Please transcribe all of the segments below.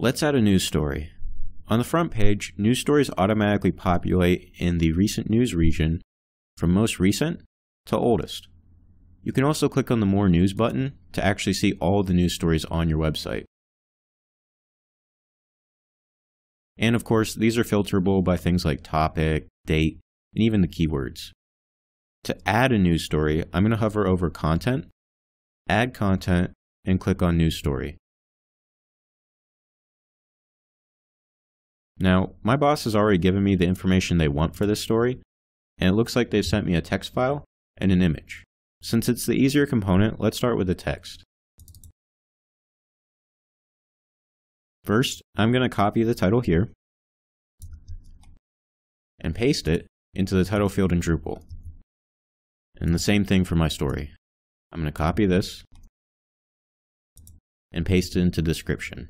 Let's add a news story. On the front page, news stories automatically populate in the recent news region from most recent to oldest. You can also click on the More News button to actually see all the news stories on your website. And of course, these are filterable by things like topic, date, and even the keywords. To add a news story, I'm going to hover over Content, Add Content, and click on News Story. Now, my boss has already given me the information they want for this story, and it looks like they've sent me a text file and an image. Since it's the easier component, let's start with the text. First, I'm going to copy the title here and paste it into the title field in Drupal. And the same thing for my story. I'm going to copy this and paste it into description.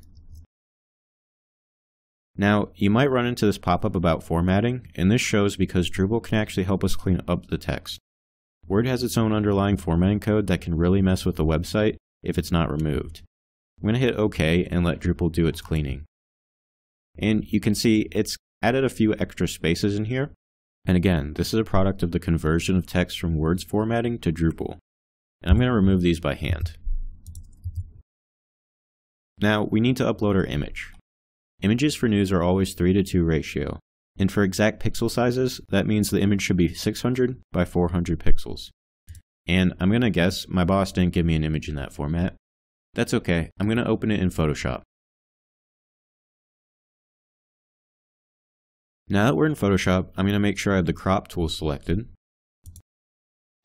Now, you might run into this pop-up about formatting, and this shows because Drupal can actually help us clean up the text. Word has its own underlying formatting code that can really mess with the website if it's not removed. I'm going to hit OK and let Drupal do its cleaning. And you can see it's added a few extra spaces in here. And again, this is a product of the conversion of text from Word's formatting to Drupal. And I'm going to remove these by hand. Now, we need to upload our image. Images for news are always 3 to 2 ratio, and for exact pixel sizes, that means the image should be 600 by 400 pixels. And I'm going to guess my boss didn't give me an image in that format. That's okay, I'm going to open it in Photoshop. Now that we're in Photoshop, I'm going to make sure I have the crop tool selected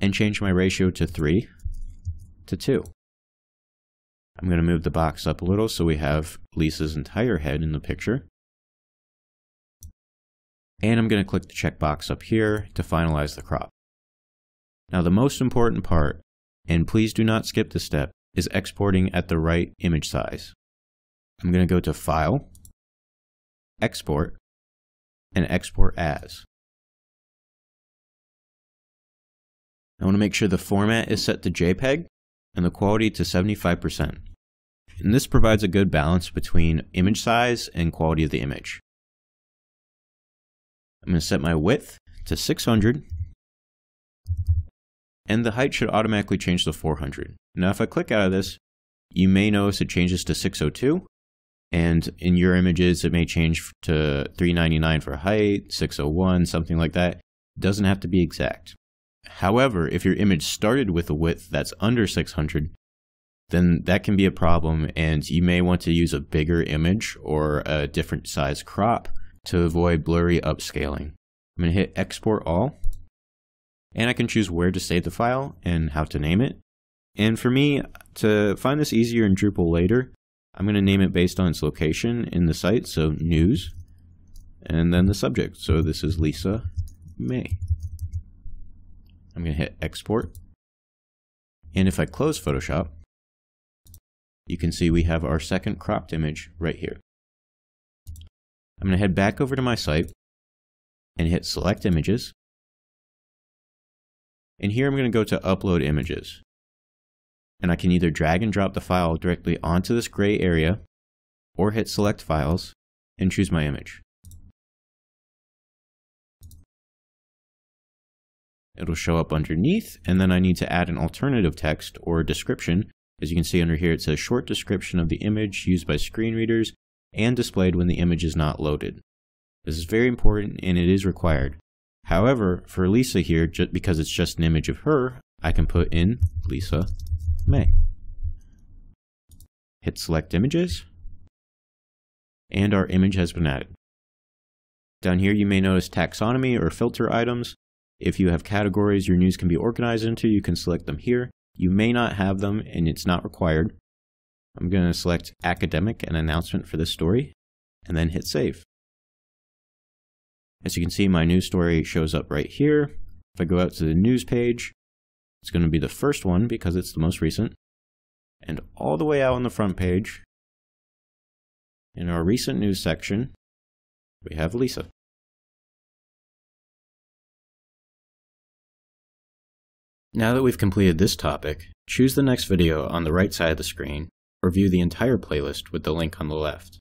and change my ratio to 3 to 2. I'm going to move the box up a little so we have Lisa's entire head in the picture. And I'm going to click the checkbox up here to finalize the crop. Now the most important part, and please do not skip this step, is exporting at the right image size. I'm going to go to File, Export, and Export As. I want to make sure the format is set to JPEG and the quality to 75%. And this provides a good balance between image size and quality of the image. I'm going to set my width to 600 and the height should automatically change to 400. Now if I click out of this, you may notice it changes to 602 and in your images it may change to 399 for height, 601, something like that. It doesn't have to be exact. However, if your image started with a width that's under 600, then that can be a problem and you may want to use a bigger image or a different size crop to avoid blurry upscaling. I'm going to hit export all and I can choose where to save the file and how to name it. And for me, to find this easier in Drupal later, I'm going to name it based on its location in the site, so news, and then the subject. So this is Lisa May. I'm going to hit export. And if I close Photoshop, you can see we have our second cropped image right here. I'm going to head back over to my site and hit select images. And here I'm going to go to upload images. And I can either drag and drop the file directly onto this gray area or hit select files and choose my image. It'll show up underneath, and then I need to add an alternative text or description. As you can see under here, it says short description of the image used by screen readers and displayed when the image is not loaded. This is very important and it is required. However, for Lisa here, just because it's just an image of her, I can put in Lisa May. Hit select images, and our image has been added. Down here you may notice taxonomy or filter items. If you have categories your news can be organized into, you can select them here. You may not have them and it's not required. I'm going to select academic and announcement for this story and then hit save. As you can see, my news story shows up right here. If I go out to the news page, it's going to be the first one because it's the most recent. And all the way out on the front page, in our recent news section, we have Lisa. Now that we've completed this topic, choose the next video on the right side of the screen or view the entire playlist with the link on the left.